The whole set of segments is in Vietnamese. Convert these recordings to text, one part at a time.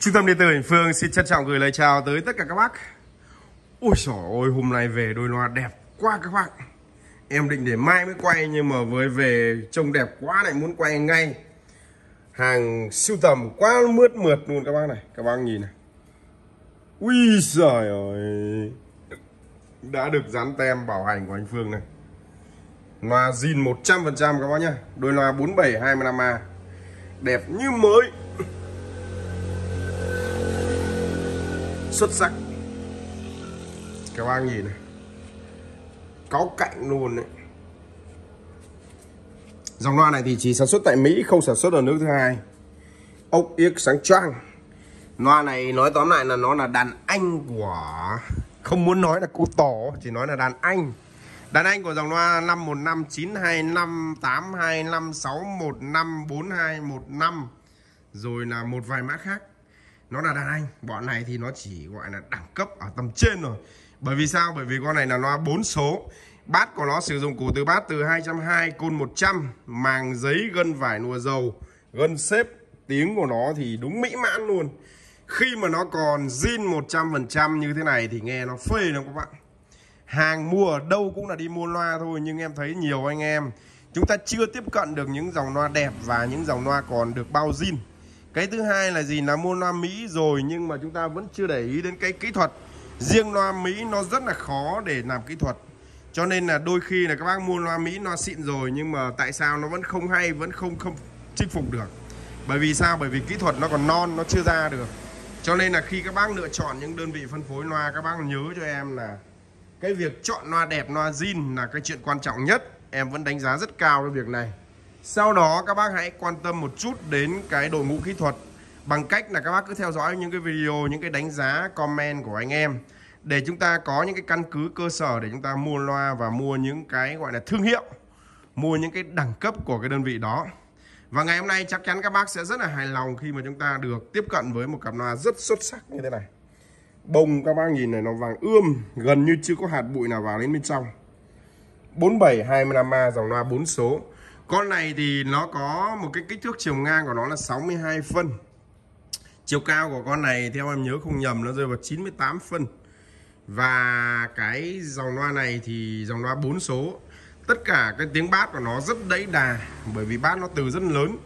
Trung tâm điện tử Hình Phương xin trân trọng gửi lời chào tới tất cả các bác. Ôi trời ơi, hôm nay về đôi loa đẹp quá các bạn Em định để mai mới quay, nhưng mà với về trông đẹp quá lại muốn quay ngay. Hàng siêu tầm quá mướt mượt luôn các bác này. Các bác nhìn này. Ui giời ơi. Đã được dán tem bảo hành của anh Phương này. Loa zin 100% các bác nhá. Đôi loa 4725A Đẹp như mới. Xuất sắc. Các bác nhìn này. Có cạnh luôn đấy dòng loa này thì chỉ sản xuất tại Mỹ, không sản xuất ở nước thứ hai. Ốc yếc sáng choang. Loa này nói tóm lại là nó là đàn anh của, không muốn nói là cụ tỏ chỉ nói là đàn anh. Đàn anh của dòng loa 515 925 825 615 4215 rồi là một vài mã khác nó là đàn anh, bọn này thì nó chỉ gọi là đẳng cấp ở tầm trên rồi bởi vì sao? Bởi vì con này là loa bốn số. Bát của nó sử dụng củ từ bát từ 220 côn 100 màng giấy, gân vải, nùa dầu, gân xếp. Tiếng của nó thì đúng mỹ mãn luôn. Khi mà nó còn zin 100% như thế này thì nghe nó phê lắm các bạn. Hàng mua ở đâu cũng là đi mua loa thôi, nhưng em thấy nhiều anh em, chúng ta chưa tiếp cận được những dòng loa đẹp và những dòng loa còn được bao zin cái thứ hai là gì? Là mua loa Mỹ rồi, nhưng mà chúng ta vẫn chưa để ý đến cái kỹ thuật. Riêng loa Mỹ nó rất là khó để làm kỹ thuật. Cho nên là đôi khi là các bác mua loa Mỹ, loa xịn rồi, nhưng mà tại sao nó vẫn không hay, vẫn không không chinh phục được? Bởi vì sao? Bởi vì kỹ thuật nó còn non, nó chưa ra được. Cho nên là khi các bác lựa chọn những đơn vị phân phối loa, các bác nhớ cho em là cái việc chọn loa đẹp, loa zin là cái chuyện quan trọng nhất. Em vẫn đánh giá rất cao cái việc này sau đó các bác hãy quan tâm một chút đến cái đội ngũ kỹ thuật bằng cách là các bác cứ theo dõi những cái video, những cái đánh giá, comment của anh em để chúng ta có những cái căn cứ cơ sở để chúng ta mua loa và mua những cái gọi là thương hiệu, mua những cái đẳng cấp của cái đơn vị đó. Và ngày hôm nay chắc chắn các bác sẽ rất là hài lòng khi mà chúng ta được tiếp cận với một cặp loa rất xuất sắc như thế này. Bông các bác nhìn này nó vàng ươm, gần như chưa có hạt bụi nào vào đến bên trong. 4725A dòng loa 4 số. Con này thì nó có một cái kích thước chiều ngang của nó là 62 phân. Chiều cao của con này, theo em nhớ không nhầm, nó rơi vào 98 phân. Và cái dòng loa này thì dòng loa 4 số. Tất cả cái tiếng bát của nó rất đẫy đà, Bởi vì bát nó từ rất lớn.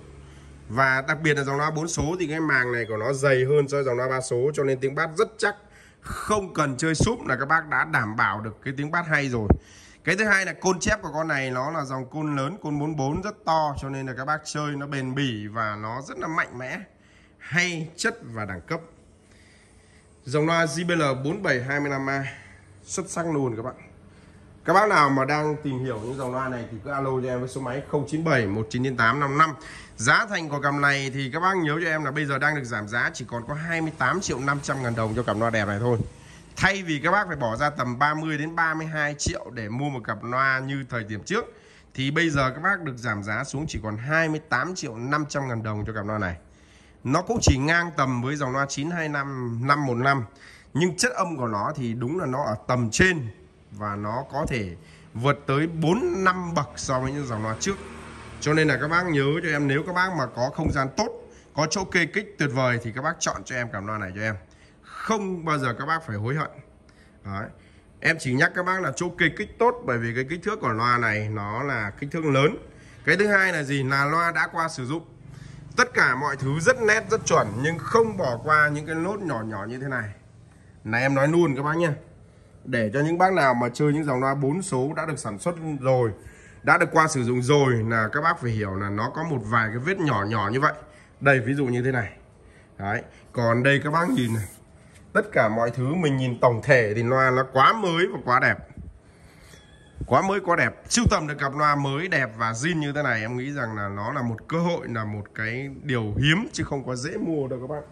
Và đặc biệt là dòng loa 4 số thì cái màng này của nó dày hơn so với dòng loa 3 số, Cho nên tiếng bát rất chắc. Không cần chơi súp là các bác đã đảm bảo được cái tiếng bát hay rồi cái thứ hai là côn chép của con này nó là dòng côn lớn, côn 44 rất to, cho nên là các bác chơi nó bền bỉ và nó rất là mạnh mẽ, hay chất và đẳng cấp. Dòng loa JBL 4725A xuất sắc luôn các bạn. Các bác nào mà đang tìm hiểu những dòng loa này thì cứ alo cho em với số máy 097 1998 55 giá thành của cặp này thì các bác nhớ cho em là bây giờ đang được giảm giá chỉ còn có 28 triệu 500 ngàn đồng cho cặp loa đẹp này thôi. Thay vì các bác phải bỏ ra tầm 30 đến 32 triệu để mua một cặp loa như thời điểm trước thì bây giờ các bác được giảm giá xuống chỉ còn 28 triệu 500 ngàn đồng cho cặp loa này. Nó cũng chỉ ngang tầm với dòng loa 925 515 nhưng chất âm của nó thì đúng là nó ở tầm trên và nó có thể vượt tới 4 5 bậc so với những dòng loa trước. Cho nên là các bác nhớ cho em nếu các bác mà có không gian tốt, có chỗ kê kích tuyệt vời thì các bác chọn cho em cặp loa này cho em không bao giờ các bác phải hối hận. Đấy. em chỉ nhắc các bác là chỗ kỳ kích tốt, bởi vì cái kích thước của loa này nó là kích thước lớn. Cái thứ hai là gì? Là loa đã qua sử dụng. Tất cả mọi thứ rất nét, rất chuẩn, nhưng không bỏ qua những cái nốt nhỏ nhỏ như thế này. Này, em nói luôn các bác nhé. Để cho những bác nào mà chơi những dòng loa 4 số đã được sản xuất rồi, đã được qua sử dụng rồi là các bác phải hiểu là nó có một vài cái vết nhỏ nhỏ như vậy. Đây, ví dụ như thế này. Đấy. Còn đây các bác nhìn này tất cả mọi thứ mình nhìn tổng thể thì loa nó quá mới và quá đẹp. Quá mới, quá đẹp. Sưu tầm được cặp loa mới đẹp và zin như thế này, em nghĩ rằng là nó là một cơ hội, là một cái điều hiếm chứ không có dễ mua đâu các bạn.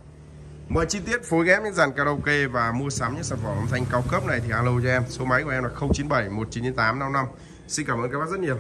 Mọi chi tiết phối ghép những dàn karaoke và mua sắm những sản phẩm âm thanh cao cấp này thì alo cho em. Số máy của em là 097 1998 55 xin cảm ơn các bác rất nhiều.